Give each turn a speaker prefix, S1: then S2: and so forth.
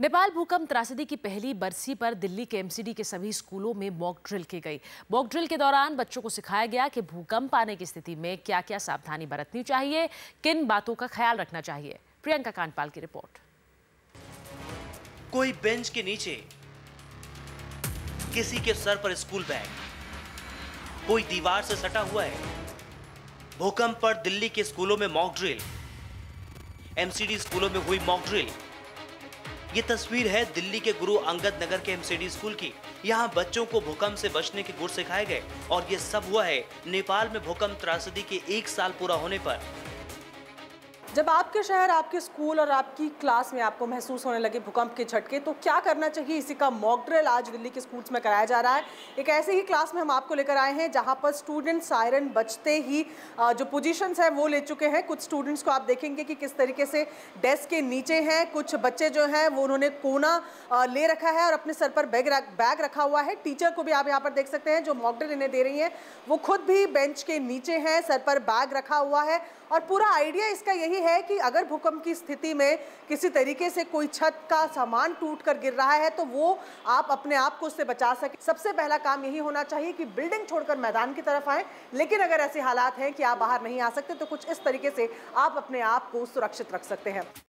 S1: नेपाल भूकंप त्रासदी की पहली बरसी पर दिल्ली के एमसीडी के सभी स्कूलों में मॉक ड्रिल की गई। मॉक ड्रिल के दौरान बच्चों को सिखाया गया कि भूकंप आने की स्थिति में क्या क्या सावधानी बरतनी चाहिए, किन बातों का ख्याल रखना चाहिए। प्रियंका कांडपाल की रिपोर्ट।
S2: कोई बेंच के नीचे, किसी के सर पर स्कूल बैग, कोई दीवार से सटा हुआ है। भूकंप पर दिल्ली के स्कूलों में मॉक ड्रिल एमसीडी स्कूलों में हुई मॉक ड्रिल ये तस्वीर है दिल्ली के गुरु अंगद नगर के एमसीडी स्कूल की। यहाँ बच्चों को भूकंप से बचने के गुर सिखाए गए। और ये सब हुआ है नेपाल में भूकंप त्रासदी के एक साल पूरा होने पर।
S3: जब आपके शहर, आपके स्कूल और आपकी क्लास में आपको महसूस होने लगे भूकंप के झटके तो क्या करना चाहिए? इसी का मॉक ड्रिल आज दिल्ली के स्कूल्स में कराया जा रहा है। एक ऐसे ही क्लास में हम आपको लेकर आए हैं, जहाँ पर स्टूडेंट सायरन बचते ही जो पोजीशंस हैं वो ले चुके हैं। कुछ स्टूडेंट्स को आप देखेंगे कि किस तरीके से डेस्क के नीचे हैं। कुछ बच्चे जो हैं, वो उन्होंने कोना ले रखा है और अपने सर पर बैग बैग रखा हुआ है। टीचर को भी आप यहाँ पर देख सकते हैं, जो मॉक ड्रिल इन्हें दे रही हैं, वो खुद भी बेंच के नीचे हैं, सर पर बैग रखा हुआ है। और पूरा आइडिया इसका यही है कि अगर भूकंप की स्थिति में किसी तरीके से कोई छत का सामान टूट कर गिर रहा है तो वो आप अपने आप को उससे बचा सके। सबसे पहला काम यही होना चाहिए कि बिल्डिंग छोड़कर मैदान की तरफ़ आए, लेकिन अगर ऐसे हालात हैं कि आप बाहर नहीं आ सकते तो कुछ इस तरीके से आप अपने आप को सुरक्षित रख सकते हैं।